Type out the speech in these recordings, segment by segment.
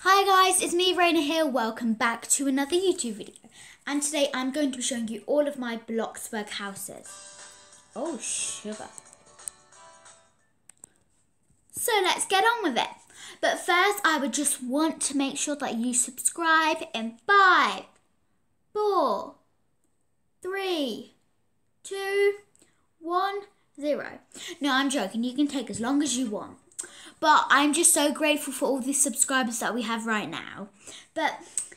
Hi guys, it's me Raina here. Welcome back to another YouTube video. And today I'm going to be showing you all of my Bloxburg houses. Oh, sugar. So let's get on with it. But first, I would just want to make sure that you subscribe in five, four, three, two, one, zero. No, I'm joking. You can take as long as you want. But I'm just so grateful for all the subscribers that we have right now. But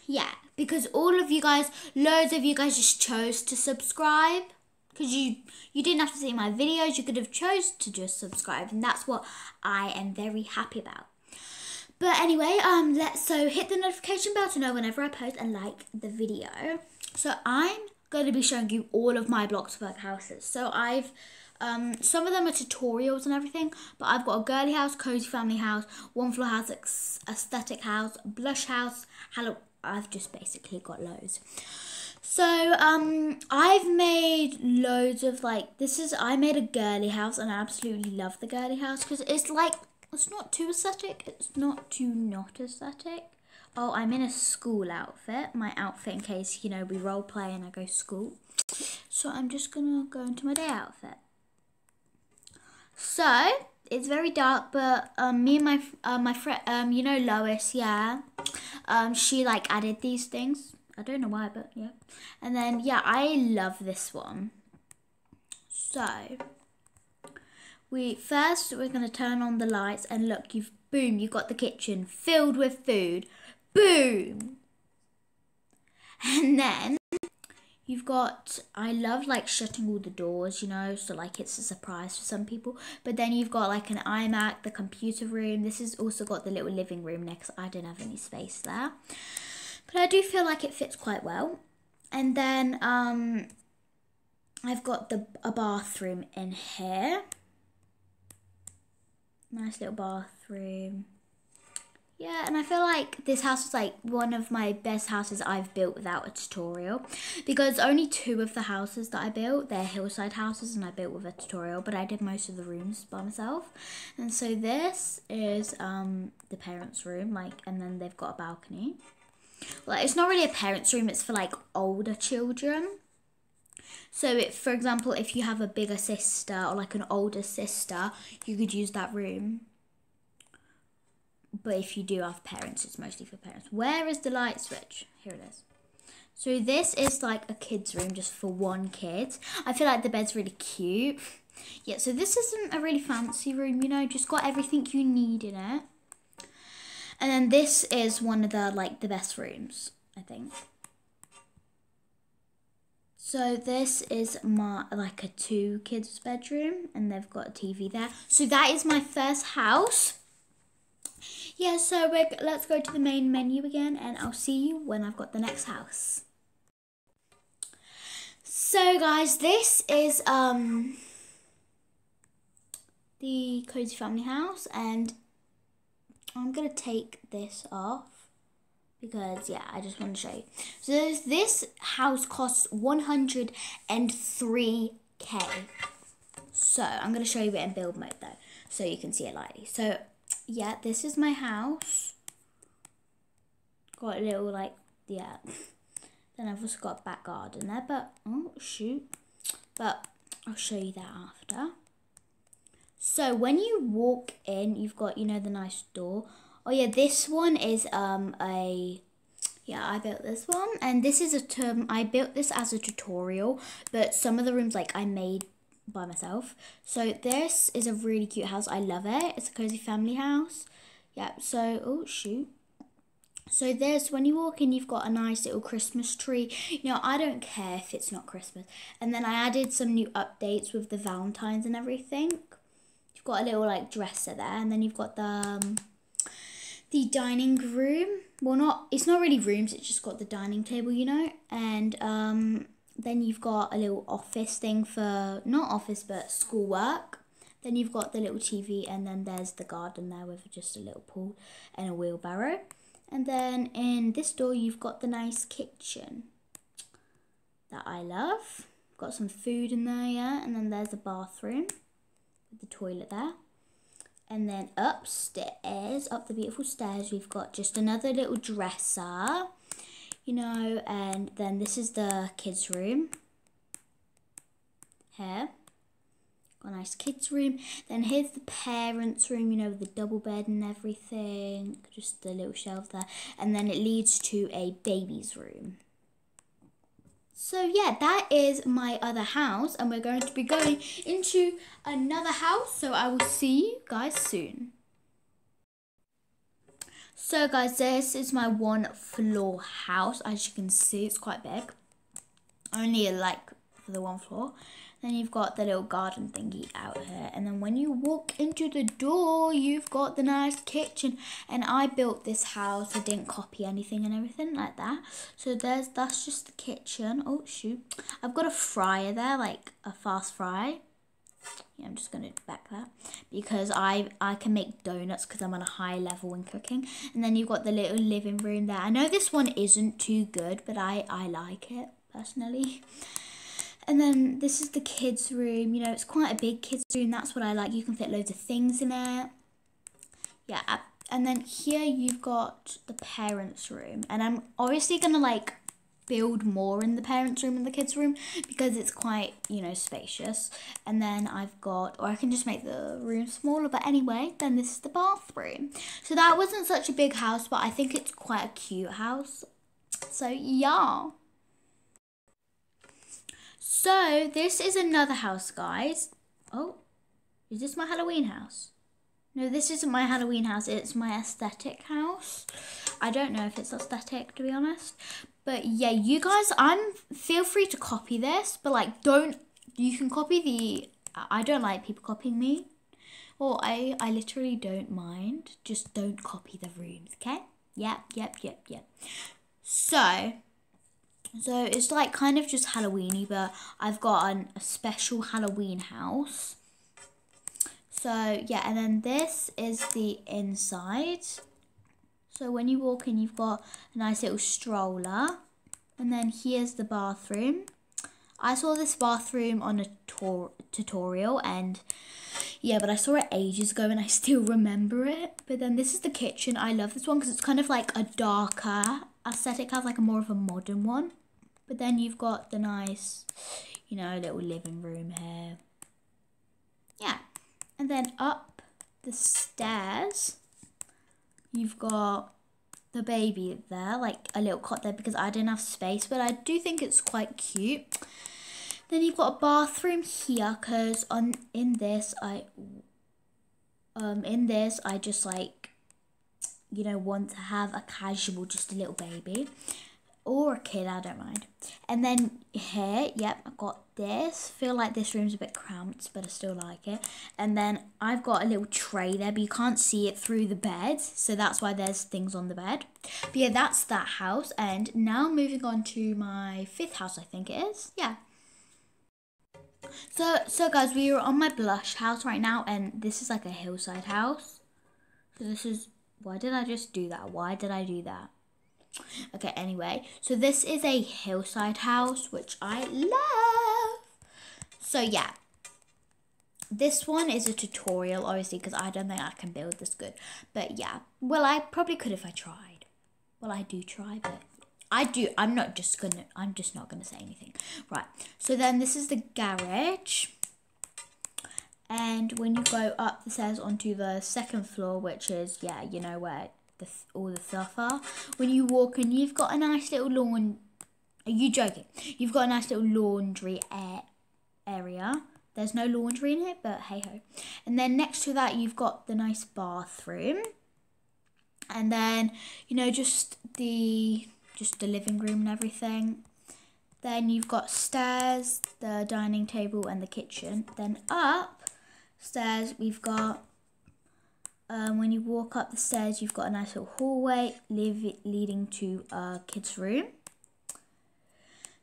yeah, because all of you guys, loads of you guys just chose to subscribe. Because you, you didn't have to see my videos, you could have chose to just subscribe. And that's what I am very happy about. But anyway, um, let's so hit the notification bell to know whenever I post and like the video. So I'm going to be showing you all of my Bloxburg houses. So I've um, some of them are tutorials and everything, but I've got a girly house, cozy family house, one floor house, aesthetic house, blush house, hello. I've just basically got loads. So um, I've made loads of like this is I made a girly house and I absolutely love the girly house because it's like it's not too aesthetic, it's not too not aesthetic. Oh, I'm in a school outfit. My outfit in case you know we role play and I go school. So I'm just gonna go into my day outfit. So it's very dark, but um, me and my uh, my friend, um, you know Lois, yeah, um, she like added these things. I don't know why, but yeah. And then yeah, I love this one. So we first we're gonna turn on the lights and look. You've boom, you've got the kitchen filled with food. Boom. And then You've got, I love like shutting all the doors, you know, so like it's a surprise for some people. But then you've got like an iMac, the computer room. This has also got the little living room next. I don't have any space there. But I do feel like it fits quite well. And then um, I've got the a bathroom in here. Nice little bathroom. Yeah, and I feel like this house was like one of my best houses I've built without a tutorial because only two of the houses that I built, they're hillside houses and I built with a tutorial, but I did most of the rooms by myself. And so this is um, the parents' room, like, and then they've got a balcony. Like, it's not really a parents' room, it's for like older children. So, for example, if you have a bigger sister or like an older sister, you could use that room but if you do have parents, it's mostly for parents. Where is the light switch? Here it is. So this is like a kid's room just for one kid. I feel like the bed's really cute. Yeah, so this isn't a really fancy room, you know, just got everything you need in it. And then this is one of the, like, the best rooms, I think. So this is my, like, a two kids bedroom, and they've got a TV there. So that is my first house. Yeah, so we let's go to the main menu again and I'll see you when I've got the next house. So guys, this is um the Cozy Family House and I'm going to take this off because yeah, I just want to show you. So this, this house costs 103k. So I'm going to show you it in build mode though, so you can see it lightly. So yeah, this is my house. Got a little like, yeah. Then I've also got back garden there, but, oh, shoot. But I'll show you that after. So when you walk in, you've got, you know, the nice door. Oh yeah, this one is um a, yeah, I built this one. And this is a term, I built this as a tutorial, but some of the rooms, like, I made by myself. So this is a really cute house. I love it. It's a cozy family house. Yeah, so, oh, shoot. So there's, when you walk in, you've got a nice little Christmas tree. You know, I don't care if it's not Christmas. And then I added some new updates with the Valentines and everything. You've got a little, like, dresser there. And then you've got the, um, the dining room. Well, not, it's not really rooms. It's just got the dining table, you know. And, um, then you've got a little office thing for not office but schoolwork. Then you've got the little TV, and then there's the garden there with just a little pool and a wheelbarrow. And then in this door, you've got the nice kitchen that I love. Got some food in there, yeah. And then there's a bathroom with the toilet there. And then upstairs, up the beautiful stairs, we've got just another little dresser, you know, and then this is the kids' room. Here. Got a nice kids' room. Then here's the parents' room, you know, with the double bed and everything. Just the little shelf there. And then it leads to a baby's room. So yeah, that is my other house and we're going to be going into another house. So I will see you guys soon. So guys, this is my one floor house. As you can see, it's quite big. Only like for the one floor. Then you've got the little garden thingy out here. And then when you walk into the door, you've got the nice kitchen. And I built this house. I didn't copy anything and everything like that. So there's that's just the kitchen. Oh, shoot. I've got a fryer there, like a fast fry. Yeah, I'm just going to back that because I I can make donuts because I'm on a high level in cooking. And then you've got the little living room there. I know this one isn't too good, but I, I like it personally. And then this is the kids' room. You know, it's quite a big kids' room. That's what I like. You can fit loads of things in it. Yeah. And then here you've got the parents' room. And I'm obviously going to like build more in the parents' room and the kids' room because it's quite, you know, spacious. And then I've got, or I can just make the room smaller. But anyway, then this is the bathroom. So that wasn't such a big house, but I think it's quite a cute house. So yeah. So this is another house, guys. Oh, is this my Halloween house? No, this isn't my Halloween house. It's my aesthetic house. I don't know if it's aesthetic, to be honest. But yeah, you guys, I'm feel free to copy this, but like, don't you can copy the. I don't like people copying me. Well, I I literally don't mind. Just don't copy the rooms, okay? Yep, yep, yep, yep. So so it's like kind of just Halloweeny, but I've got an, a special Halloween house. So yeah, and then this is the inside. So when you walk in, you've got a nice little stroller. And then here's the bathroom. I saw this bathroom on a tutorial and yeah, but I saw it ages ago and I still remember it. But then this is the kitchen. I love this one because it's kind of like a darker aesthetic, has like a more of a modern one. But then you've got the nice, you know, little living room here. Yeah. And then up the stairs, you've got the baby there, like a little cot there because I didn't have space, but I do think it's quite cute. Then you've got a bathroom here because on in this I um in this I just like you know want to have a casual just a little baby or a kid, I don't mind. And then here, yep, I've got this. Feel like this room's a bit cramped, but I still like it. And then I've got a little tray there, but you can't see it through the bed. So that's why there's things on the bed. But yeah, that's that house. And now moving on to my fifth house, I think it is. Yeah. So, so guys, we are on my blush house right now, and this is like a hillside house. So this is, why did I just do that? Why did I do that? Okay, anyway, so this is a hillside house, which I love. So yeah, this one is a tutorial, obviously, because I don't think I can build this good. But yeah, well, I probably could if I tried. Well, I do try, but I do. I'm not just gonna. I'm just not gonna say anything. Right. So then this is the garage. And when you go up the stairs onto the second floor, which is yeah, you know where the all the stuff are. When you walk in, you've got a nice little lawn. Are you joking? You've got a nice little laundry. There's no laundry in it, but hey ho. And then next to that, you've got the nice bathroom. And then, you know, just the just the living room and everything. Then you've got stairs, the dining table and the kitchen. Then up stairs, we've got um, when you walk up the stairs, you've got a nice little hallway leading to a kid's room.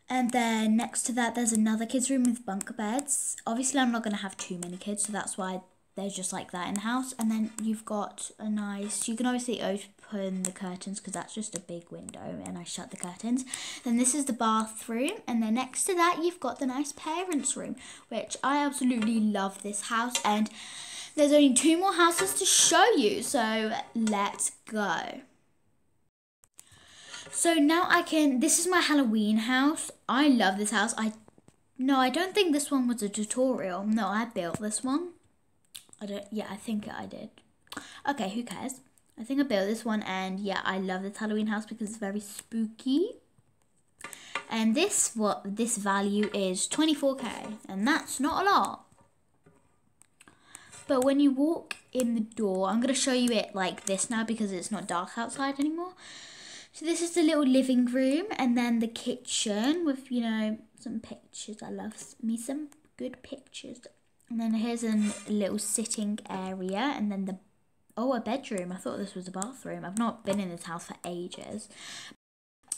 And then next to that, there's another kid's room with bunker beds. Obviously, I'm not going to have too many kids, so that's why there's just like that in the house. And then you've got a nice, you can obviously open the curtains because that's just a big window and I shut the curtains. Then this is the bathroom. And then next to that, you've got the nice parents' room, which I absolutely love this house. And there's only two more houses to show you, so let's go. So now I can, this is my Halloween house. I love this house. I, no, I don't think this one was a tutorial. No, I built this one. I don't, yeah, I think I did. Okay, who cares? I think I built this one and yeah, I love this Halloween house because it's very spooky. And this what this value is 24k and that's not a lot. But when you walk in the door, I'm going to show you it like this now because it's not dark outside anymore. So this is the little living room and then the kitchen with, you know, some pictures. I love me some good pictures. And then here's a little sitting area and then the Oh, a bedroom. I thought this was a bathroom. I've not been in this house for ages.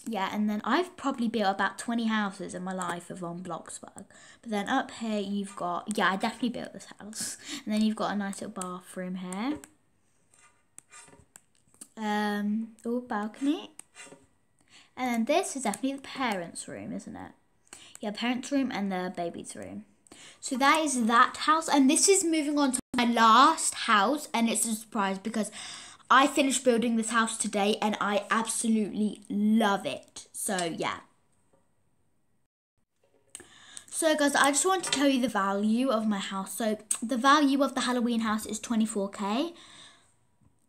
Yeah, and then I've probably built about 20 houses in my life of on Bloxburg. But then up here you've got, yeah, I definitely built this house. And then you've got a nice little bathroom here. Um, oh, balcony. And then this is definitely the parents' room, isn't it? Yeah, parents' room and the baby's room. So that is that house. And this is moving on to my last house and it's a surprise because I finished building this house today and I absolutely love it. So yeah. So guys, I just want to tell you the value of my house. So the value of the Halloween house is 24k.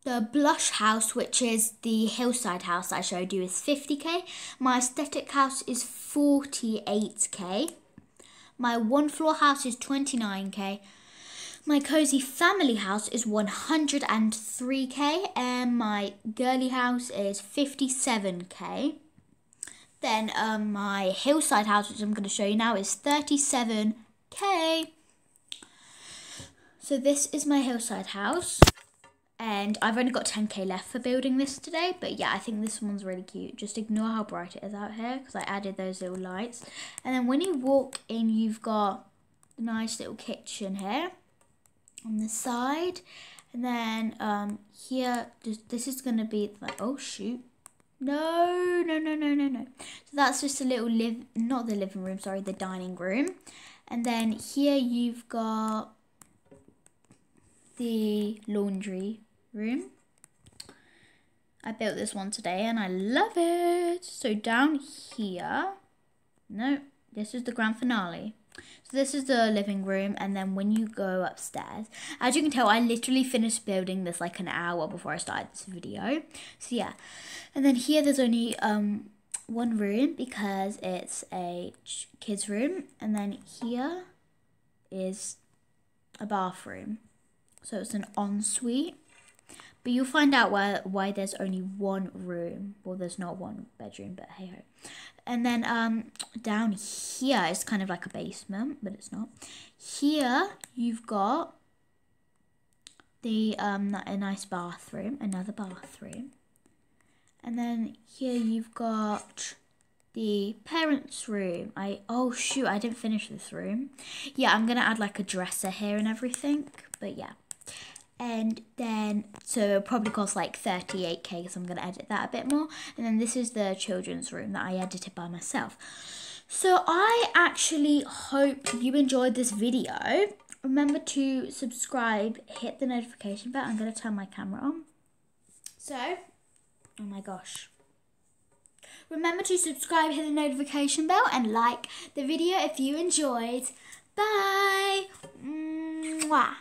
The blush house, which is the hillside house I showed you, is 50k. My aesthetic house is 48k. My one floor house is 29k. My cozy family house is 103k and my girly house is 57k. Then um, my hillside house, which I'm going to show you now, is 37k. So this is my hillside house. And I've only got 10k left for building this today. But yeah, I think this one's really cute. Just ignore how bright it is out here because I added those little lights. And then when you walk in, you've got a nice little kitchen here on the side. And then um, here, this is going to be like, oh shoot. No, no, no, no, no, no. So that's just a little live, not the living room, sorry, the dining room. And then here you've got the laundry room. I built this one today and I love it. So down here, no, this is the grand finale. So this is the living room and then when you go upstairs, as you can tell, I literally finished building this like an hour before I started this video. So yeah, and then here there's only um one room because it's a kids room and then here is a bathroom. So it's an ensuite. But you'll find out why why there's only one room. Well, there's not one bedroom, but hey ho. And then um, down here is kind of like a basement, but it's not. Here you've got the um, a nice bathroom, another bathroom. And then here you've got the parents' room. I oh shoot, I didn't finish this room. Yeah, I'm gonna add like a dresser here and everything. But yeah and then so it'll probably cost like 38k so I'm going to edit that a bit more. And then this is the children's room that I edited by myself. So I actually hope you enjoyed this video. Remember to subscribe hit the notification bell. I'm going to turn my camera on. So oh my gosh. Remember to subscribe hit the notification bell and like the video if you enjoyed. Bye. Mwah.